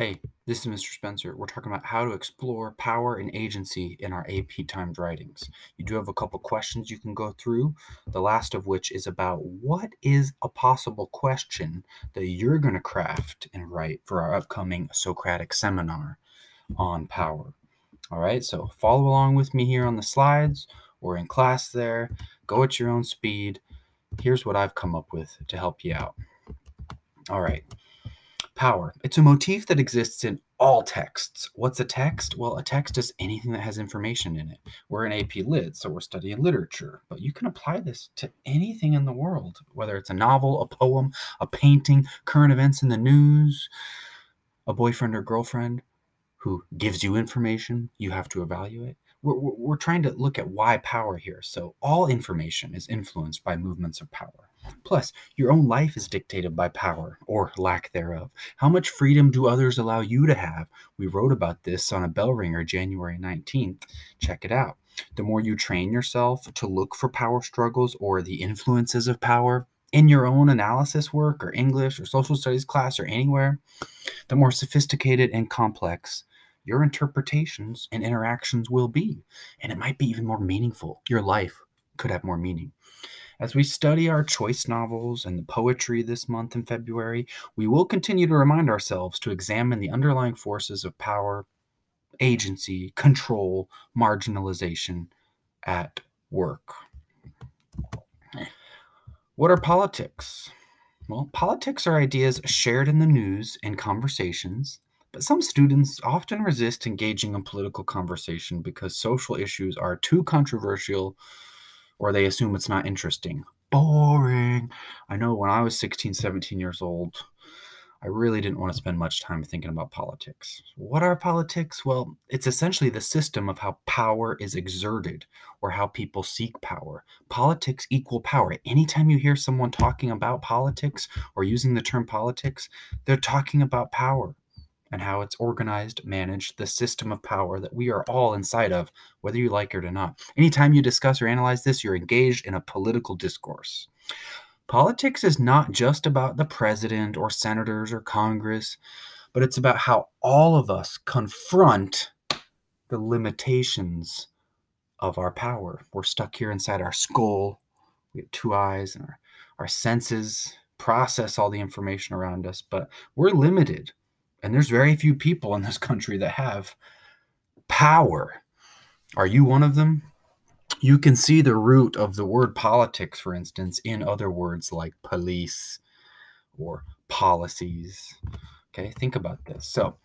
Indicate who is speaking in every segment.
Speaker 1: Hey, this is Mr. Spencer. We're talking about how to explore power and agency in our AP timed writings. You do have a couple questions you can go through, the last of which is about what is a possible question that you're going to craft and write for our upcoming Socratic seminar on power. All right, so follow along with me here on the slides or in class there. Go at your own speed. Here's what I've come up with to help you out. All right. Power. It's a motif that exists in all texts. What's a text? Well, a text is anything that has information in it. We're an AP Lit, so we're studying literature, but you can apply this to anything in the world, whether it's a novel, a poem, a painting, current events in the news, a boyfriend or girlfriend who gives you information you have to evaluate. We're, we're trying to look at why power here. So, all information is influenced by movements of power. Plus, your own life is dictated by power, or lack thereof. How much freedom do others allow you to have? We wrote about this on a bell ringer January 19th. Check it out. The more you train yourself to look for power struggles or the influences of power in your own analysis work or English or social studies class or anywhere, the more sophisticated and complex your interpretations and interactions will be. And it might be even more meaningful. Your life could have more meaning. As we study our choice novels and the poetry this month in February, we will continue to remind ourselves to examine the underlying forces of power, agency, control, marginalization at work. What are politics? Well, politics are ideas shared in the news and conversations, but some students often resist engaging in political conversation because social issues are too controversial or they assume it's not interesting. Boring. I know when I was 16, 17 years old, I really didn't want to spend much time thinking about politics. What are politics? Well, it's essentially the system of how power is exerted or how people seek power. Politics equal power. Anytime you hear someone talking about politics or using the term politics, they're talking about power and how it's organized, managed, the system of power that we are all inside of, whether you like it or not. Anytime you discuss or analyze this, you're engaged in a political discourse. Politics is not just about the president or senators or Congress, but it's about how all of us confront the limitations of our power. We're stuck here inside our skull. We have two eyes, and our, our senses process all the information around us, but we're limited and there's very few people in this country that have power. Are you one of them? You can see the root of the word politics, for instance, in other words like police or policies. Okay, think about this. So,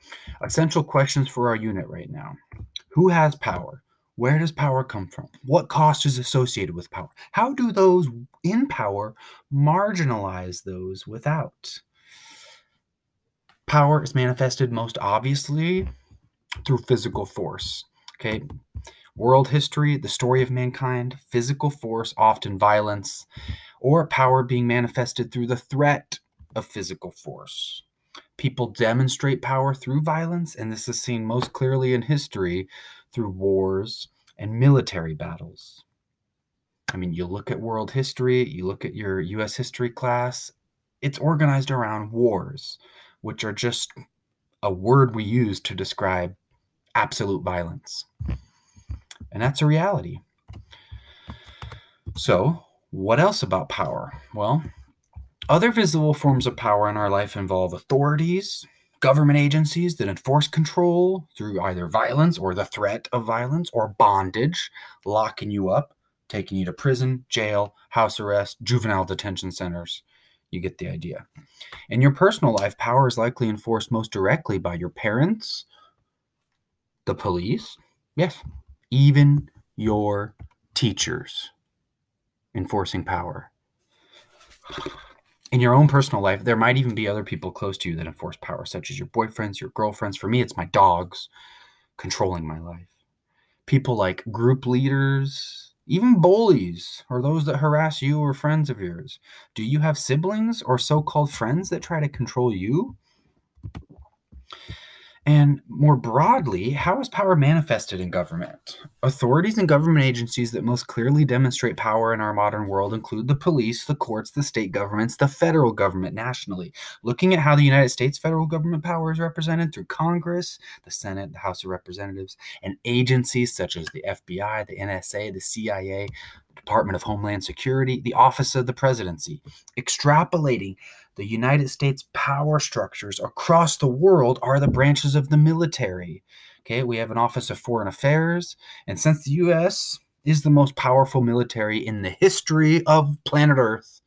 Speaker 1: essential questions for our unit right now Who has power? Where does power come from? What cost is associated with power? How do those in power marginalize those without? Power is manifested most obviously through physical force. Okay. World history, the story of mankind, physical force, often violence, or power being manifested through the threat of physical force. People demonstrate power through violence, and this is seen most clearly in history through wars and military battles. I mean, you look at world history, you look at your US history class, it's organized around wars which are just a word we use to describe absolute violence. And that's a reality. So, what else about power? Well, other visible forms of power in our life involve authorities, government agencies that enforce control through either violence or the threat of violence or bondage, locking you up, taking you to prison, jail, house arrest, juvenile detention centers. You get the idea. In your personal life, power is likely enforced most directly by your parents, the police, yes, even your teachers enforcing power. In your own personal life, there might even be other people close to you that enforce power, such as your boyfriends, your girlfriends. For me, it's my dogs controlling my life. People like group leaders, even bullies or those that harass you or friends of yours. Do you have siblings or so called friends that try to control you? And more broadly, how is power manifested in government? Authorities and government agencies that most clearly demonstrate power in our modern world include the police, the courts, the state governments, the federal government nationally. Looking at how the United States federal government power is represented through Congress, the Senate, the House of Representatives, and agencies such as the FBI, the NSA, the CIA, Department of Homeland Security, the Office of the Presidency. Extrapolating the United States power structures across the world are the branches of the military. Okay, we have an Office of Foreign Affairs, and since the US is the most powerful military in the history of planet Earth,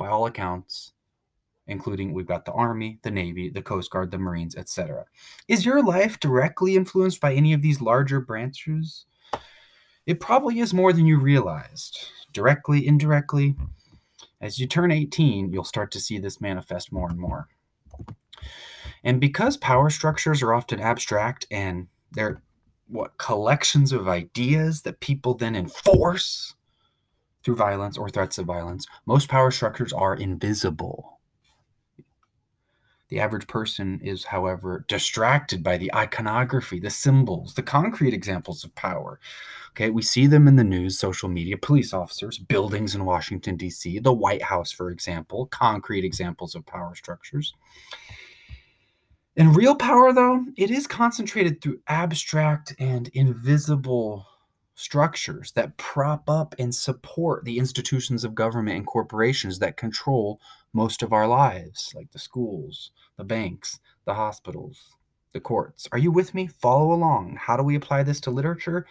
Speaker 1: by all accounts, including we've got the Army, the Navy, the Coast Guard, the Marines, etc. Is your life directly influenced by any of these larger branches? It probably is more than you realized, directly, indirectly. As you turn 18, you'll start to see this manifest more and more. And because power structures are often abstract and they're what collections of ideas that people then enforce through violence or threats of violence, most power structures are invisible. The average person is, however, distracted by the iconography, the symbols, the concrete examples of power. Okay, we see them in the news, social media, police officers, buildings in Washington, D.C., the White House, for example, concrete examples of power structures. In real power, though, it is concentrated through abstract and invisible structures that prop up and support the institutions of government and corporations that control most of our lives, like the schools, the banks, the hospitals, the courts. Are you with me? Follow along. How do we apply this to literature?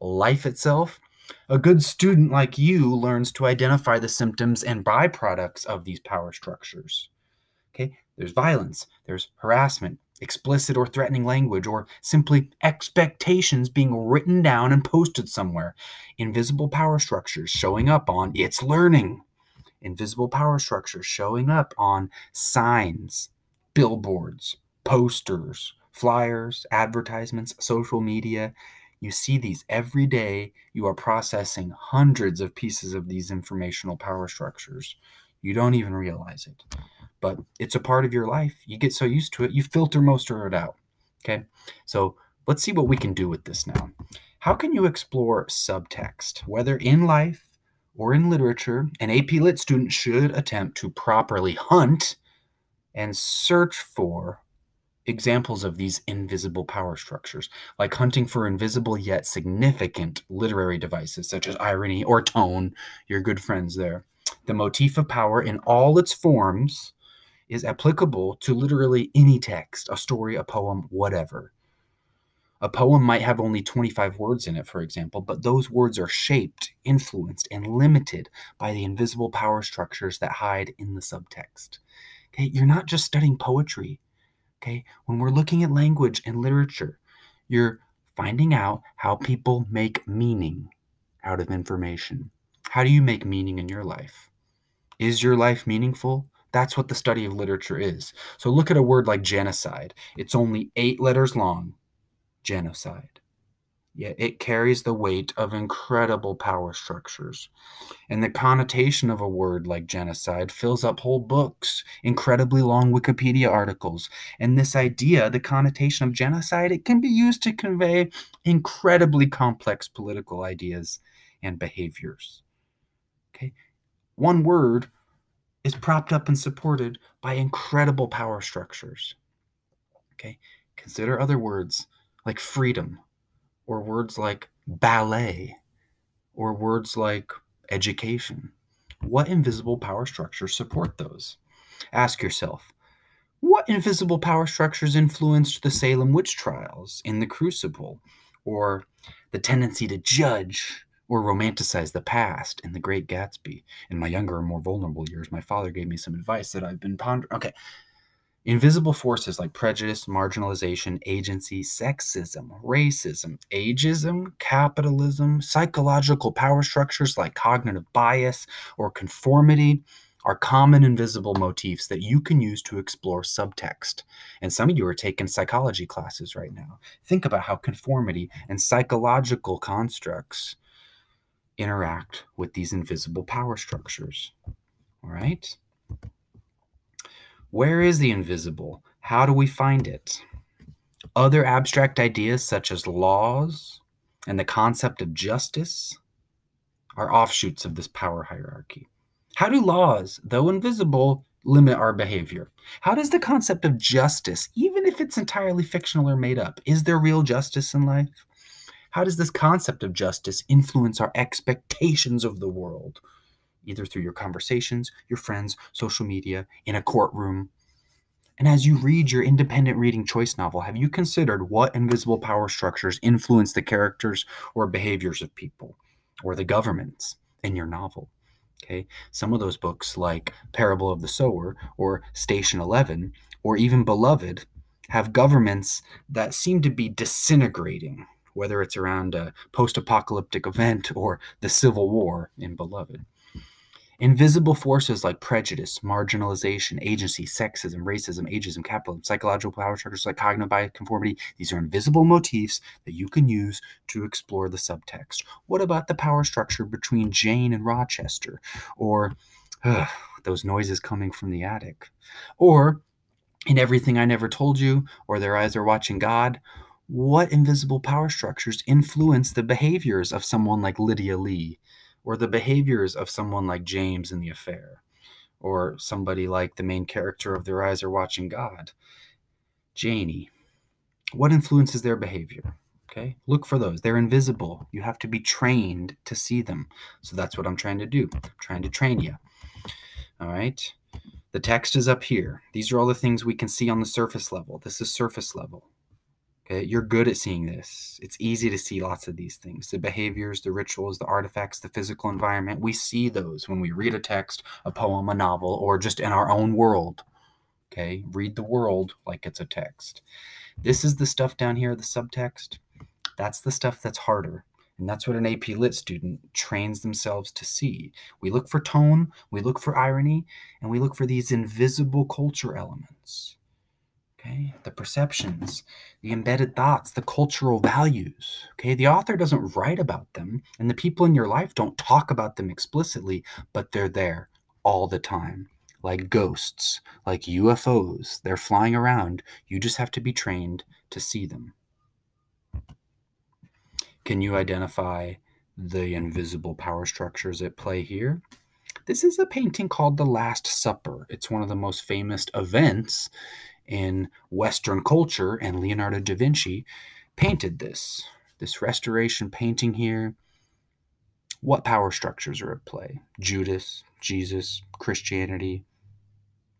Speaker 1: Life itself? A good student like you learns to identify the symptoms and byproducts of these power structures. Okay, there's violence, there's harassment, explicit or threatening language, or simply expectations being written down and posted somewhere. Invisible power structures showing up on itslearning. Invisible power structures showing up on signs, billboards, posters, flyers, advertisements, social media. You see these every day. You are processing hundreds of pieces of these informational power structures. You don't even realize it but it's a part of your life. You get so used to it, you filter most of it out. Okay, so let's see what we can do with this now. How can you explore subtext, whether in life or in literature? An AP Lit student should attempt to properly hunt and search for examples of these invisible power structures, like hunting for invisible yet significant literary devices such as irony or tone, your good friends there. The motif of power in all its forms is applicable to literally any text, a story, a poem, whatever. A poem might have only 25 words in it, for example, but those words are shaped, influenced, and limited by the invisible power structures that hide in the subtext. Okay, you're not just studying poetry. Okay, when we're looking at language and literature, you're finding out how people make meaning out of information. How do you make meaning in your life? Is your life meaningful? That's what the study of literature is. So look at a word like genocide. It's only eight letters long. Genocide. Yet it carries the weight of incredible power structures. And the connotation of a word like genocide fills up whole books, incredibly long Wikipedia articles. And this idea, the connotation of genocide, it can be used to convey incredibly complex political ideas and behaviors. Okay? One word is propped up and supported by incredible power structures. Okay? Consider other words like freedom, or words like ballet, or words like education. What invisible power structures support those? Ask yourself what invisible power structures influenced the Salem witch trials in the Crucible, or the tendency to judge or romanticize the past in The Great Gatsby. In my younger and more vulnerable years, my father gave me some advice that I've been pondering. Okay. Invisible forces like prejudice, marginalization, agency, sexism, racism, ageism, capitalism, psychological power structures like cognitive bias or conformity are common invisible motifs that you can use to explore subtext. And some of you are taking psychology classes right now. Think about how conformity and psychological constructs interact with these invisible power structures. All right? Where is the invisible? How do we find it? Other abstract ideas, such as laws and the concept of justice, are offshoots of this power hierarchy. How do laws, though invisible, limit our behavior? How does the concept of justice, even if it's entirely fictional or made up, is there real justice in life? How does this concept of justice influence our expectations of the world, either through your conversations, your friends, social media, in a courtroom? And as you read your independent reading choice novel, have you considered what invisible power structures influence the characters or behaviors of people or the governments in your novel? Okay, some of those books, like Parable of the Sower or Station 11 or even Beloved, have governments that seem to be disintegrating whether it's around a post apocalyptic event or the Civil War in Beloved. Invisible forces like prejudice, marginalization, agency, sexism, racism, ageism, capitalism, psychological power structures like cognitive bias conformity, these are invisible motifs that you can use to explore the subtext. What about the power structure between Jane and Rochester? Or ugh, those noises coming from the attic? Or in Everything I Never Told You, or Their Eyes Are Watching God, what invisible power structures influence the behaviors of someone like Lydia Lee or the behaviors of someone like James in the affair or somebody like the main character of Their Eyes Are Watching God, Janie. What influences their behavior? Okay, look for those. They're invisible. You have to be trained to see them. So that's what I'm trying to do. I'm trying to train you. All right. The text is up here. These are all the things we can see on the surface level. This is surface level. Okay, you're good at seeing this. It's easy to see lots of these things the behaviors, the rituals, the artifacts, the physical environment. We see those when we read a text, a poem, a novel, or just in our own world. Okay, read the world like it's a text. This is the stuff down here, the subtext. That's the stuff that's harder. And that's what an AP Lit student trains themselves to see. We look for tone, we look for irony, and we look for these invisible culture elements. Okay, the perceptions, the embedded thoughts, the cultural values. Okay, the author doesn't write about them, and the people in your life don't talk about them explicitly, but they're there all the time. Like ghosts, like UFOs, they're flying around. You just have to be trained to see them. Can you identify the invisible power structures at play here? This is a painting called The Last Supper. It's one of the most famous events in Western culture, and Leonardo da Vinci painted this. This restoration painting here. What power structures are at play? Judas, Jesus, Christianity,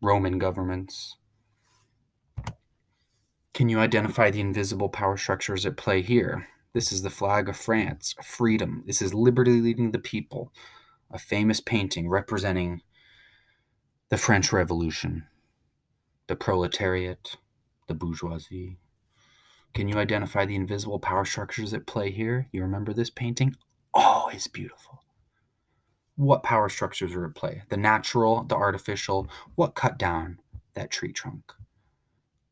Speaker 1: Roman governments. Can you identify the invisible power structures at play here? This is the flag of France, freedom. This is liberty leading the people, a famous painting representing the French Revolution the proletariat, the bourgeoisie. Can you identify the invisible power structures at play here? You remember this painting? Oh, it's beautiful. What power structures are at play? The natural, the artificial. What cut down that tree trunk?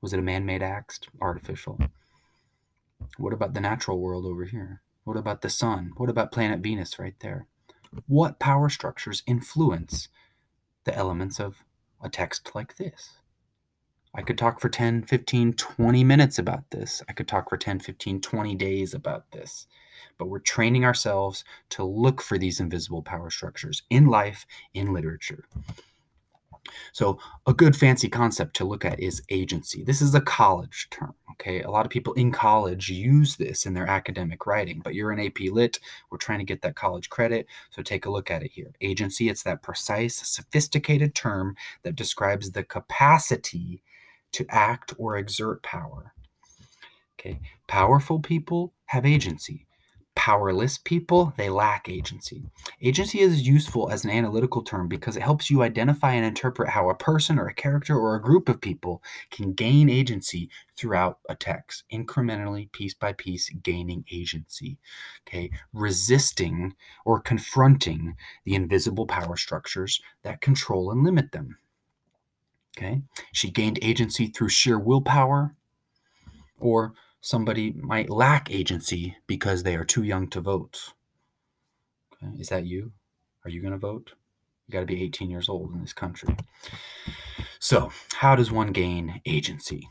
Speaker 1: Was it a man made axe? Artificial. What about the natural world over here? What about the sun? What about planet Venus right there? What power structures influence the elements of a text like this? I could talk for 10, 15, 20 minutes about this. I could talk for 10, 15, 20 days about this. But we're training ourselves to look for these invisible power structures in life, in literature. So, a good fancy concept to look at is agency. This is a college term, okay? A lot of people in college use this in their academic writing, but you're an AP Lit. We're trying to get that college credit, so take a look at it here. Agency, it's that precise, sophisticated term that describes the capacity to act or exert power. Okay, powerful people have agency. Powerless people, they lack agency. Agency is useful as an analytical term because it helps you identify and interpret how a person or a character or a group of people can gain agency throughout a text, incrementally, piece by piece, gaining agency. Okay, resisting or confronting the invisible power structures that control and limit them. Okay. She gained agency through sheer willpower, or somebody might lack agency because they are too young to vote. Okay. Is that you? Are you going to vote? You got to be 18 years old in this country. So, how does one gain agency?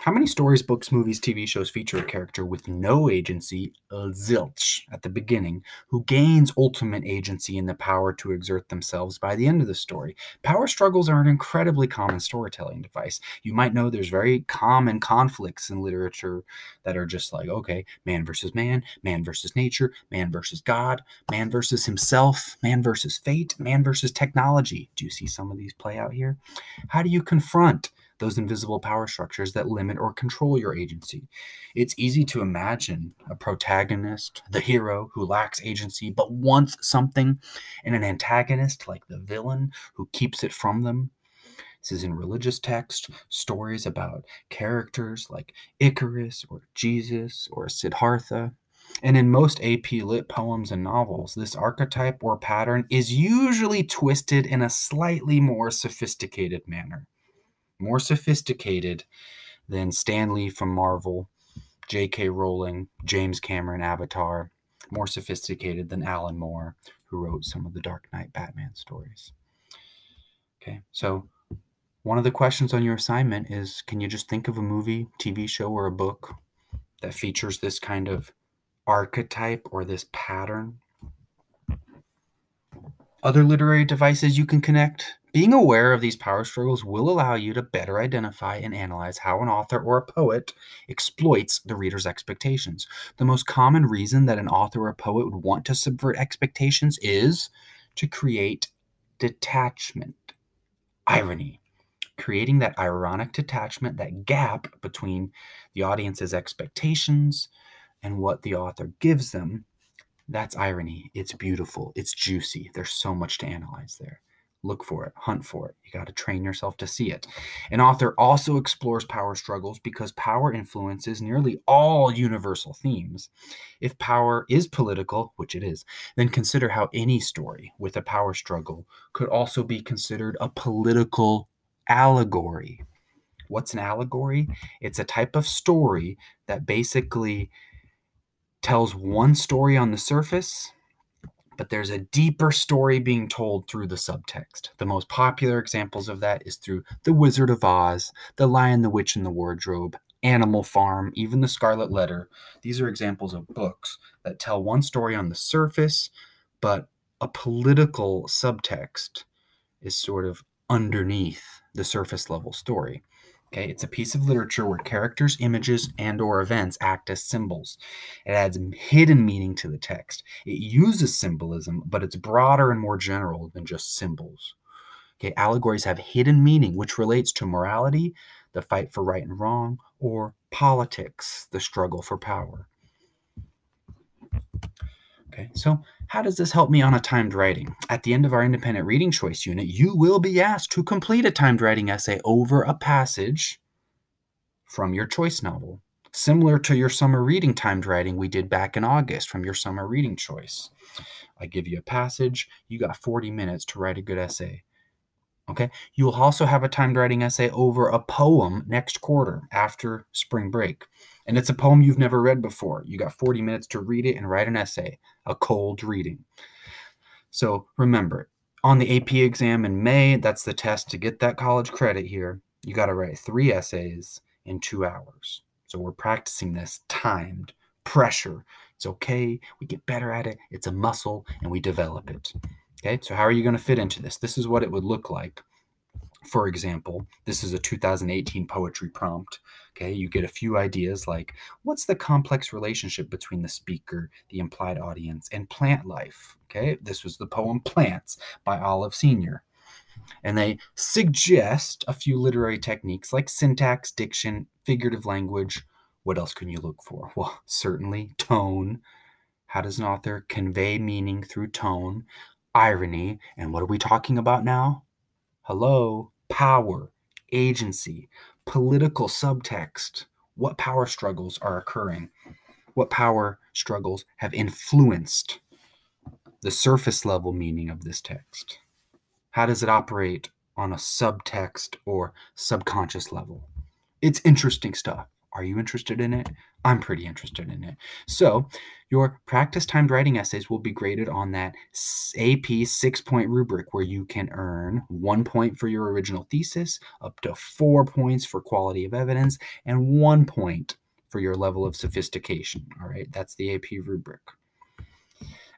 Speaker 1: How many stories, books, movies, TV shows feature a character with no agency, zilch, at the beginning, who gains ultimate agency and the power to exert themselves by the end of the story? Power struggles are an incredibly common storytelling device. You might know there's very common conflicts in literature that are just like, okay, man versus man, man versus nature, man versus God, man versus himself, man versus fate, man versus technology. Do you see some of these play out here? How do you confront? Those invisible power structures that limit or control your agency. It's easy to imagine a protagonist, the hero who lacks agency but wants something, and an antagonist like the villain who keeps it from them. This is in religious texts, stories about characters like Icarus or Jesus or Siddhartha. And in most AP lit poems and novels, this archetype or pattern is usually twisted in a slightly more sophisticated manner more sophisticated than Stan Lee from Marvel, J.K. Rowling, James Cameron, Avatar, more sophisticated than Alan Moore, who wrote some of the Dark Knight Batman stories. Okay, so one of the questions on your assignment is can you just think of a movie, TV show, or a book that features this kind of archetype or this pattern? Other literary devices you can connect being aware of these power struggles will allow you to better identify and analyze how an author or a poet exploits the reader's expectations. The most common reason that an author or a poet would want to subvert expectations is to create detachment, irony, creating that ironic detachment, that gap between the audience's expectations and what the author gives them. That's irony. It's beautiful. It's juicy. There's so much to analyze there. Look for it, hunt for it. You got to train yourself to see it. An author also explores power struggles because power influences nearly all universal themes. If power is political, which it is, then consider how any story with a power struggle could also be considered a political allegory. What's an allegory? It's a type of story that basically tells one story on the surface but there's a deeper story being told through the subtext. The most popular examples of that is through The Wizard of Oz, The Lion, the Witch, and the Wardrobe, Animal Farm, even The Scarlet Letter. These are examples of books that tell one story on the surface, but a political subtext is sort of underneath the surface level story. Okay, it's a piece of literature where characters, images, and or events act as symbols. It adds hidden meaning to the text. It uses symbolism, but it's broader and more general than just symbols. Okay, allegories have hidden meaning which relates to morality, the fight for right and wrong, or politics, the struggle for power. Okay, so how does this help me on a timed writing? At the end of our independent reading choice unit, you will be asked to complete a timed writing essay over a passage from your choice novel, similar to your summer reading timed writing we did back in August from your summer reading choice. I give you a passage, you got 40 minutes to write a good essay. Okay, you will also have a timed writing essay over a poem next quarter after spring break and it's a poem you've never read before. You got 40 minutes to read it and write an essay, a cold reading. So remember, on the AP exam in May, that's the test to get that college credit here. You got to write three essays in two hours. So we're practicing this timed pressure. It's okay. We get better at it. It's a muscle and we develop it. Okay. So, how are you going to fit into this? This is what it would look like for example, this is a 2018 poetry prompt. Okay, you get a few ideas like what's the complex relationship between the speaker, the implied audience, and plant life? Okay, this was the poem Plants by Olive Senior And they suggest a few literary techniques like syntax, diction, figurative language. What else can you look for? Well, certainly tone. How does an author convey meaning through tone? Irony. And what are we talking about now? Hello, power, agency, political subtext. What power struggles are occurring? What power struggles have influenced the surface level meaning of this text? How does it operate on a subtext or subconscious level? It's interesting stuff. Are you interested in it? I'm pretty interested in it. So, your practice timed writing essays will be graded on that AP six point rubric where you can earn one point for your original thesis, up to four points for quality of evidence, and one point for your level of sophistication. All right, that's the AP rubric.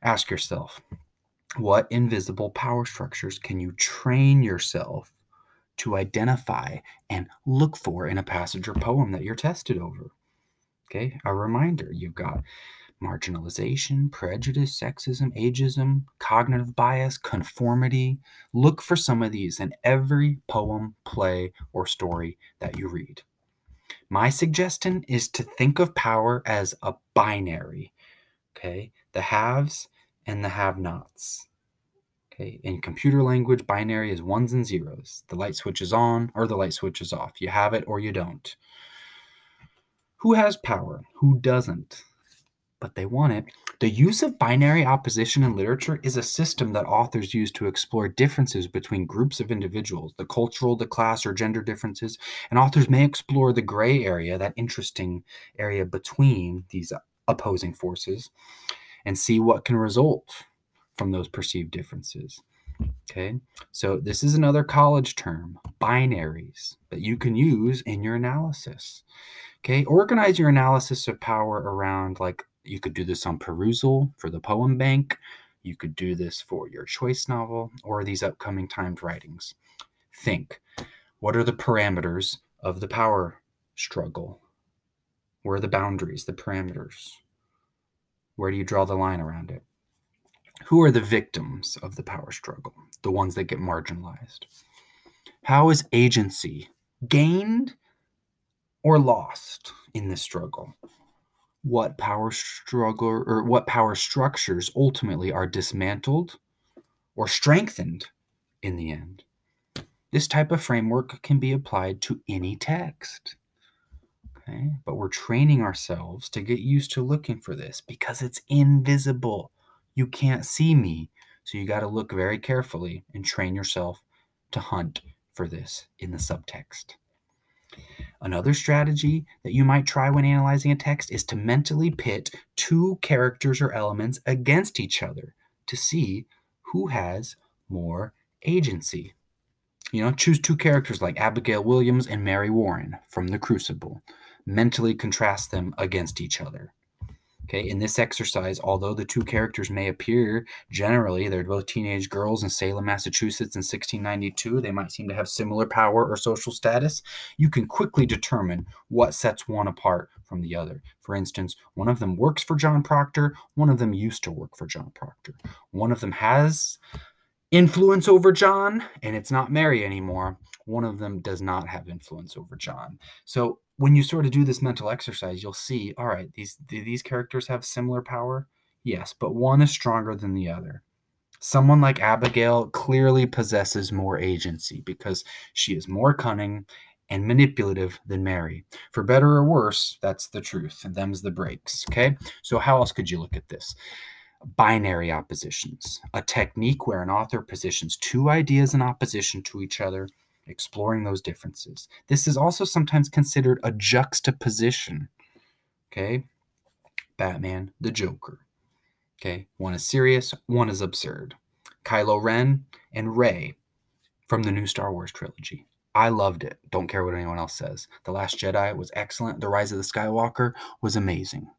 Speaker 1: Ask yourself what invisible power structures can you train yourself to identify and look for in a passage or poem that you're tested over? Okay, a reminder you've got marginalization, prejudice, sexism, ageism, cognitive bias, conformity. Look for some of these in every poem, play, or story that you read. My suggestion is to think of power as a binary, okay? The haves and the have nots. Okay, in computer language, binary is ones and zeros. The light switch is on or the light switch is off. You have it or you don't. Who has power? Who doesn't? But they want it. The use of binary opposition in literature is a system that authors use to explore differences between groups of individuals, the cultural, the class, or gender differences. And authors may explore the gray area, that interesting area between these opposing forces, and see what can result from those perceived differences. Okay, so this is another college term, binaries, that you can use in your analysis. Okay, organize your analysis of power around like you could do this on perusal for the poem bank, you could do this for your choice novel or these upcoming timed writings. Think what are the parameters of the power struggle? Where are the boundaries, the parameters? Where do you draw the line around it? Who are the victims of the power struggle? The ones that get marginalized. How is agency gained or lost in this struggle? What power struggle or what power structures ultimately are dismantled or strengthened in the end? This type of framework can be applied to any text. Okay, but we're training ourselves to get used to looking for this because it's invisible. You can't see me. So you got to look very carefully and train yourself to hunt for this in the subtext. Another strategy that you might try when analyzing a text is to mentally pit two characters or elements against each other to see who has more agency. You know, choose two characters like Abigail Williams and Mary Warren from The Crucible. Mentally contrast them against each other. Okay, in this exercise, although the two characters may appear generally, they're both teenage girls in Salem, Massachusetts in 1692, they might seem to have similar power or social status, you can quickly determine what sets one apart from the other. For instance, one of them works for John Proctor, one of them used to work for John Proctor. One of them has influence over John, and it's not Mary anymore. One of them does not have influence over John. So when you sort of do this mental exercise, you'll see, all right, these these characters have similar power. Yes, but one is stronger than the other. Someone like Abigail clearly possesses more agency because she is more cunning and manipulative than Mary. For better or worse, that's the truth. And them's the breaks. Okay. So, how else could you look at this? Binary oppositions, a technique where an author positions two ideas in opposition to each other exploring those differences. This is also sometimes considered a juxtaposition. Okay? Batman, the Joker. Okay? One is serious, one is absurd. Kylo Ren and Rey from the new Star Wars trilogy. I loved it. Don't care what anyone else says. The Last Jedi was excellent. The Rise of the Skywalker was amazing.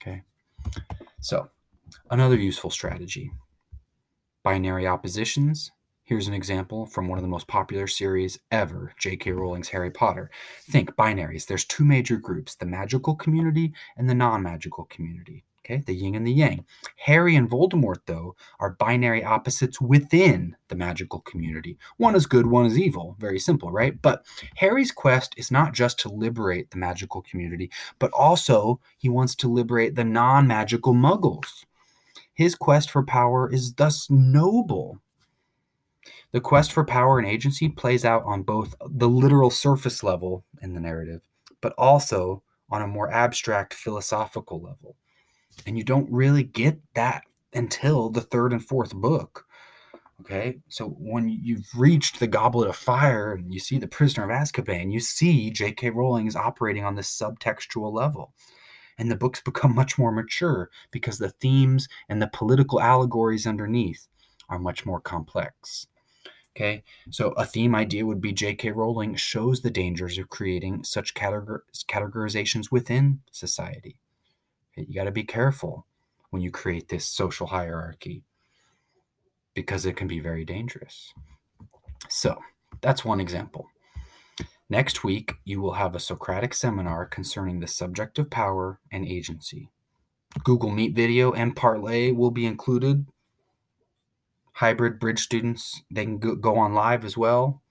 Speaker 1: Okay? So, another useful strategy binary oppositions Here's an example from one of the most popular series ever, J.K. Rowling's Harry Potter. Think binaries. There's two major groups, the magical community and the non-magical community. Okay, the yin and the yang. Harry and Voldemort, though, are binary opposites within the magical community. One is good, one is evil. Very simple, right? But Harry's quest is not just to liberate the magical community, but also he wants to liberate the non magical muggles. His quest for power is thus noble the quest for power and agency plays out on both the literal surface level in the narrative, but also on a more abstract philosophical level. And you don't really get that until the third and fourth book. Okay, so when you've reached the goblet of fire and you see the prisoner of Azkaban, you see J.K. Rowling is operating on this subtextual level. And the books become much more mature because the themes and the political allegories underneath are much more complex. Okay, so a theme idea would be J.K. Rowling shows the dangers of creating such categor- categorizations within society. You got to be careful when you create this social hierarchy because it can be very dangerous. So, that's one example. Next week, you will have a Socratic seminar concerning the subject of power and agency. Google Meet video and Parlay will be included hybrid bridge students, they can go on live as well,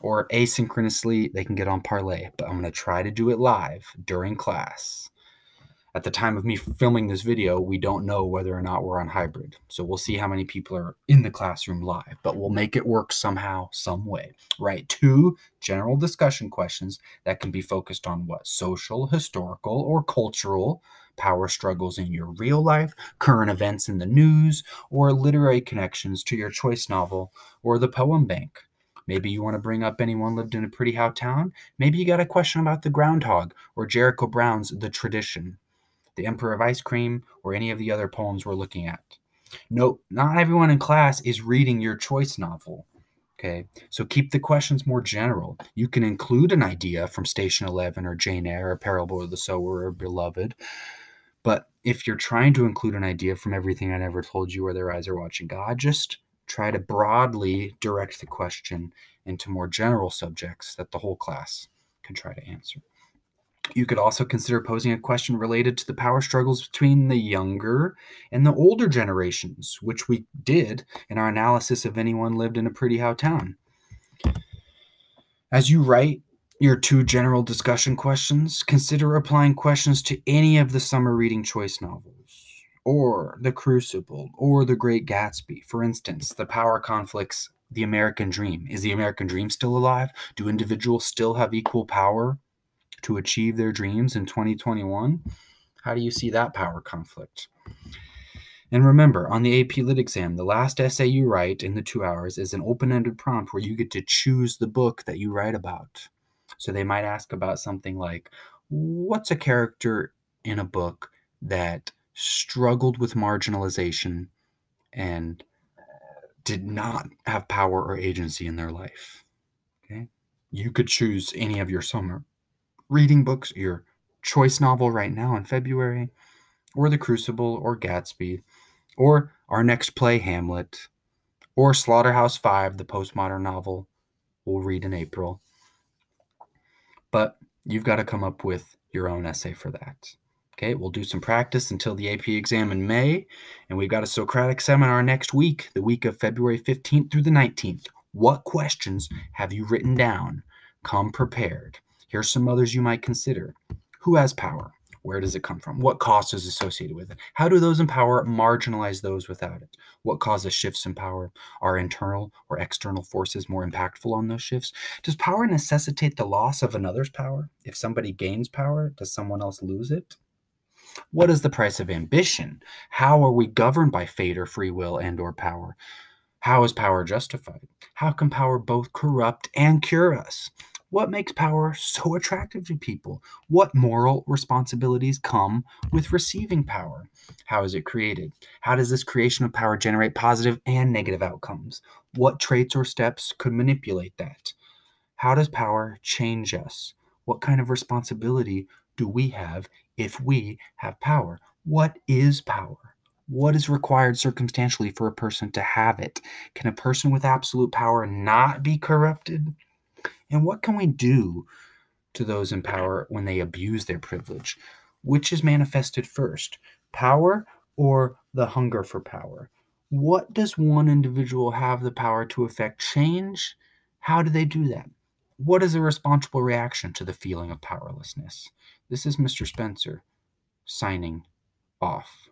Speaker 1: or asynchronously, they can get on Parlay. But I'm going to try to do it live during class. At the time of me filming this video, we don't know whether or not we're on hybrid. So we'll see how many people are in the classroom live, but we'll make it work somehow, some way, right? Two general discussion questions that can be focused on what? Social, historical, or cultural power struggles in your real life, current events in the news, or literary connections to your choice novel or the poem bank. Maybe you want to bring up anyone lived in a pretty how town. Maybe you got a question about the groundhog or Jericho Brown's The Tradition, The Emperor of Ice Cream, or any of the other poems we're looking at. Note, not everyone in class is reading your choice novel. Okay, so keep the questions more general. You can include an idea from Station 11 or Jane Eyre or Parable of the Sower or Beloved, but if you're trying to include an idea from everything I never told you or their eyes are watching God, just try to broadly direct the question into more general subjects that the whole class can try to answer. You could also consider posing a question related to the power struggles between the younger and the older generations, which we did in our analysis of anyone lived in a pretty how town. As you write your two general discussion questions, consider applying questions to any of the summer reading choice novels, or The Crucible, or The Great Gatsby. For instance, the power conflicts, The American Dream. Is the American Dream still alive? Do individuals still have equal power to achieve their dreams in 2021? How do you see that power conflict? And remember, on the AP Lit exam, the last essay you write in the two hours is an open ended prompt where you get to choose the book that you write about. So they might ask about something like, What's a character in a book that struggled with marginalization and did not have power or agency in their life? Okay. You could choose any of your summer reading books, your choice novel right now in February, or The Crucible, or Gatsby, or our next play, Hamlet, or Slaughterhouse Five, the postmodern novel we'll read in April. But you've got to come up with your own essay for that. Okay, we'll do some practice until the AP exam in May, and we've got a Socratic seminar next week, the week of February 15th through the 19th. What questions have you written down? Come prepared. Here's some others you might consider. Who has power? Where does it come from? What cost is associated with it? How do those in power marginalize those without it? What causes shifts in power? Are internal or external forces more impactful on those shifts? Does power necessitate the loss of another's power? If somebody gains power, does someone else lose it? What is the price of ambition? How are we governed by fate or free will and or power? How is power justified? How can power both corrupt and cure us? What makes power so attractive to people? What moral responsibilities come with receiving power? How is it created? How does this creation of power generate positive and negative outcomes? What traits or steps could manipulate that? How does power change us? What kind of responsibility do we have if we have power? What is power? What is required circumstantially for a person to have it? Can a person with absolute power not be corrupted? And what can we do to those in power when they abuse their privilege? Which is manifested first, power or the hunger for power? What does one individual have the power to affect change? How do they do that? What is a responsible reaction to the feeling of powerlessness? This is Mr. Spencer signing off.